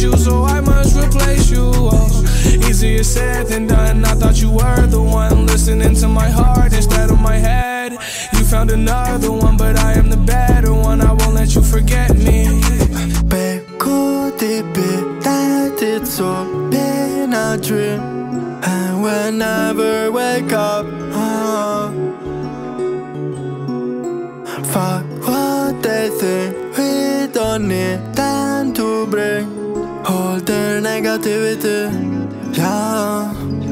Change you, so I must replace you. Oh, easier said than done. I thought you were the one listening to my heart instead of my head. You found another one, but I am the better one. I won't let you forget me. Be that it's all been a dream? And we'll never wake up. uh. Fuck what they think. We don't need time to bring all their negativity. Yeah.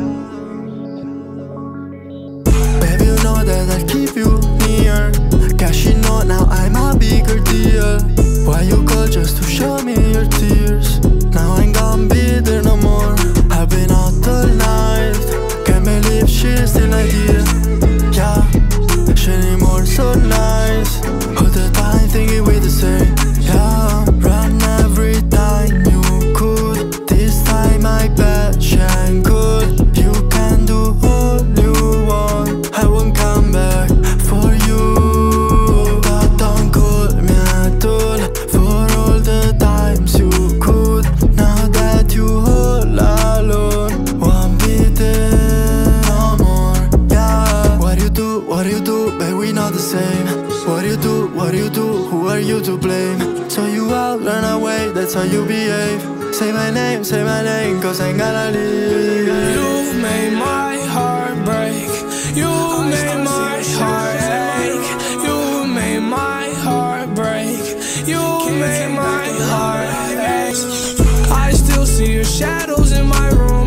To blame? So you out, run away, that's how you behave. Say my name, say my name, cause I'm gonna leave. You made my heart break. You made my heart ache. You made my heart break. You made my heart ache. I still see your shadows in my room.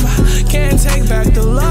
Can't take back the love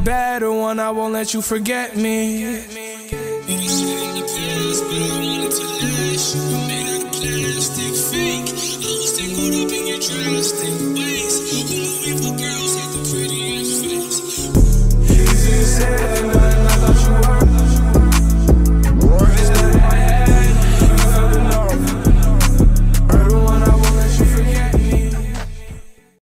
The better one. I won't let you forget me.